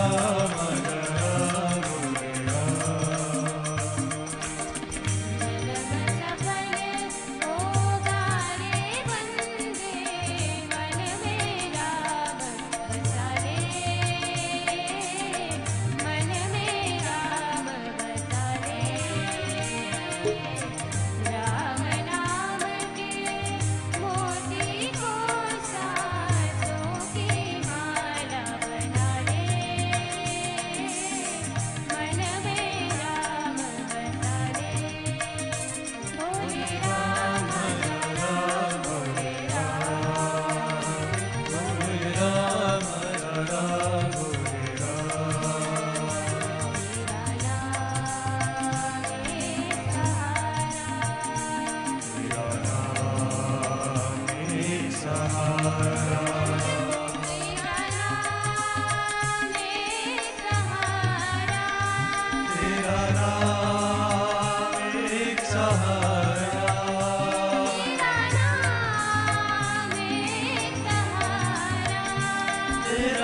Rama.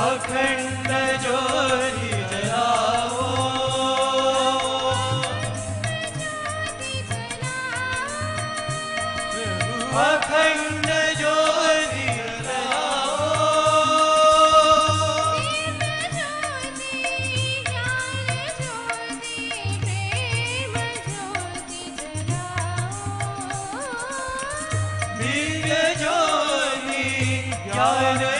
अखंड ज्योति जलाओ Hallelujah.